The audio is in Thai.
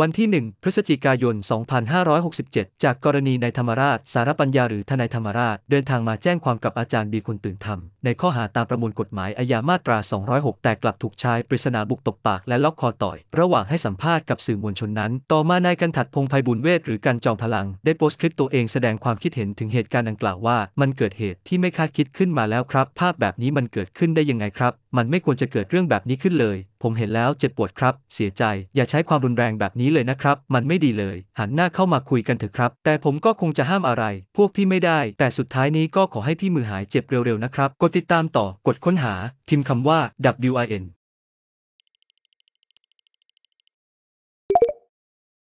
วันที่ 1 พฤศจิกายน 2567 จากกรณีนายธรรมราช สารปัญญาหรือทนายธรรมราช เดินทางมาแจ้งความกับอาจารย์บีคนตื่นธรรม ในข้อหาตามประมวลกฎหมายอาญามาตรา 206 แต่กลับถูกชายปริศนาบุกตบปากและล็อกคอต่อย ระหว่างให้สัมภาษณ์กับสื่อมวลชนนั้น ต่อมานายกันถัดพงไพบุญเวทหรือกันจอมพลัง ได้โพสต์คลิปตัวเองแสดงความคิดเห็นถึงเหตุการณ์ดังกล่าวว่า มันเกิดเหตุที่ไม่คาดคิดขึ้นมาแล้วครับ ภาพแบบนี้มันเกิดขึ้นได้ยังไงครับ มันไม่ควรจะเกิดเรื่องแบบนี้ขึ้นเลย ผมเห็นแล้วเจ็บปวดครับ เสียใจ อย่าใช้ความรุนแรงแบบนี้เลยนะครับ มันไม่ดีเลย หันหน้าเข้ามาคุยกันเถอะครับ แต่ผมก็คงจะห้ามอะไร พวกพี่ไม่ได้ แต่สุดท้ายนี้ก็ขอให้พี่มือหายเจ็บเร็วๆนะครับ กดติดตามต่อกดค้นหา พิมพ์คำว่า WIN